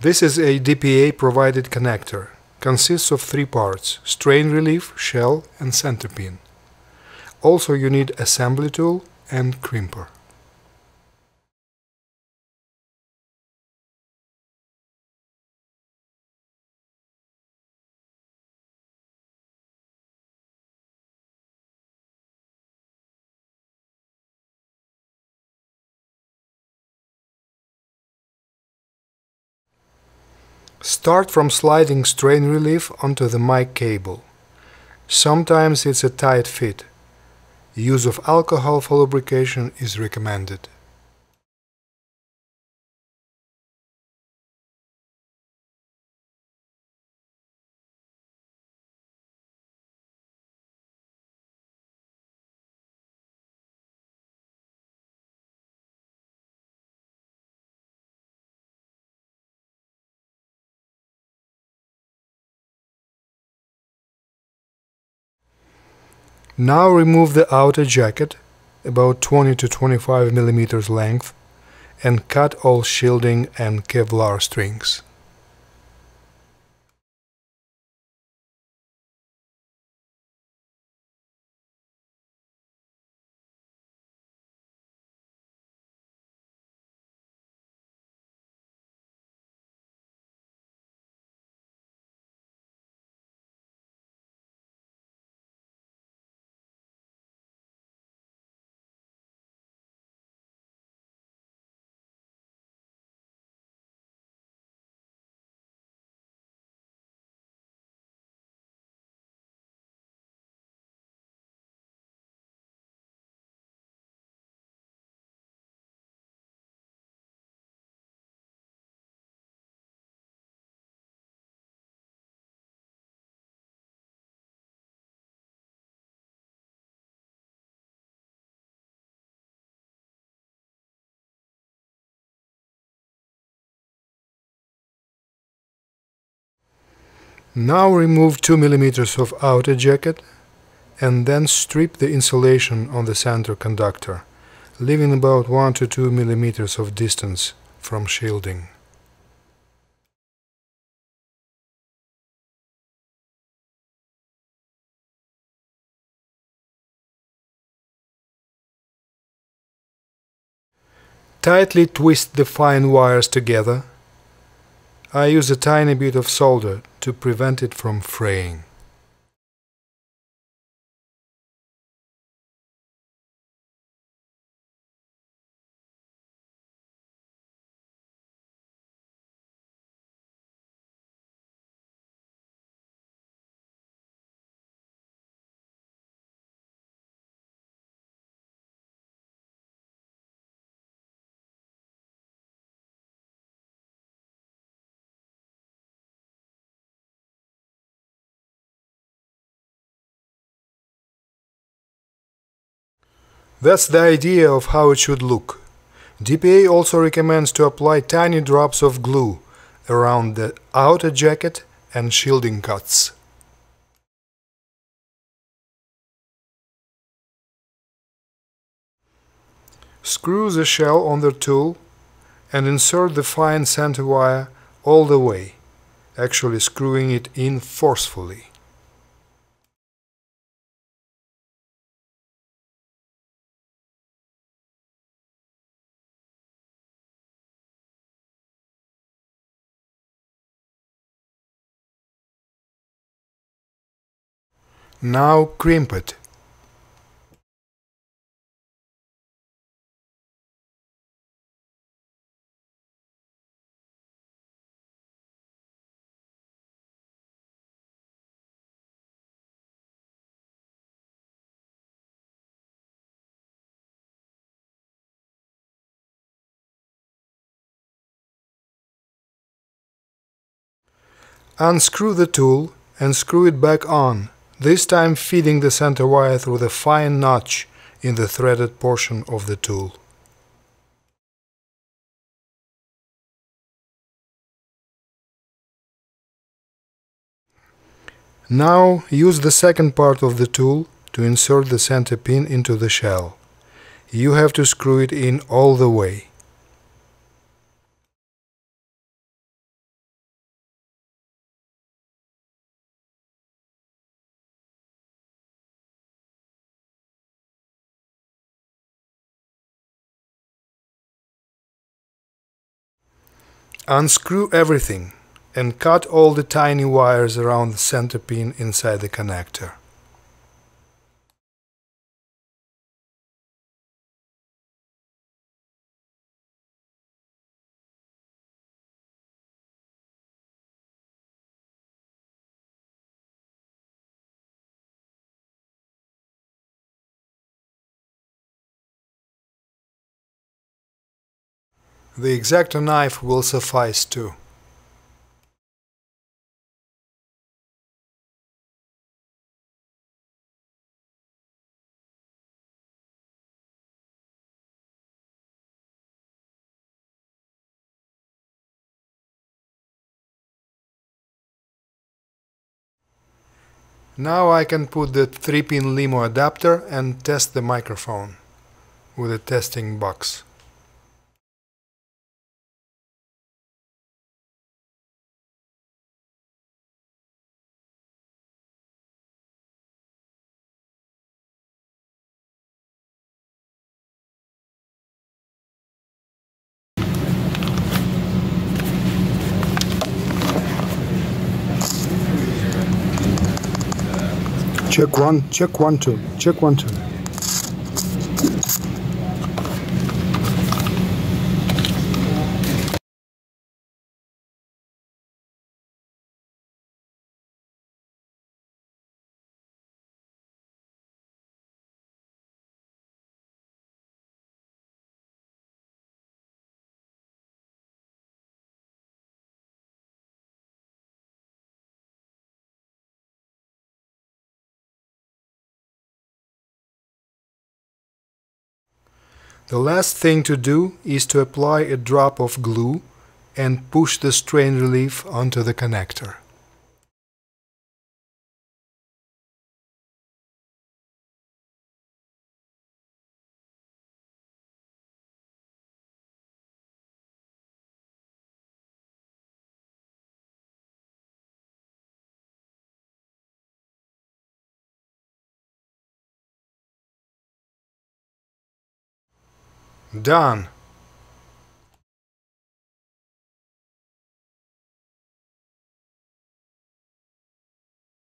This is a DPA provided connector. Consists of three parts, strain relief, shell and center pin. Also you need assembly tool and crimper. Start from sliding strain relief onto the mic cable. Sometimes it's a tight fit. Use of alcohol for lubrication is recommended. Now remove the outer jacket, about 20 to 25 millimeters length, and cut all shielding and Kevlar strings. Now remove 2 mm of outer jacket and then strip the insulation on the center conductor, leaving about 1 to 2 mm of distance from shielding. Tightly twist the fine wires together. I use a tiny bit of solder to prevent it from fraying. That's the idea of how it should look. DPA also recommends to apply tiny drops of glue around the outer jacket and shielding cuts. Screw the shell on the tool and insert the fine center wire all the way, actually screwing it in forcefully. Now crimp it. Unscrew the tool and screw it back on this time feeding the center wire through the fine notch in the threaded portion of the tool. Now use the second part of the tool to insert the center pin into the shell. You have to screw it in all the way. Unscrew everything and cut all the tiny wires around the center pin inside the connector. The X-Acto knife will suffice too. Now I can put the 3-pin LEMO adapter and test the microphone with a testing box. Check one, check one, two, check one, two. The last thing to do is to apply a drop of glue and push the strain relief onto the connector. Done!